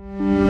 Música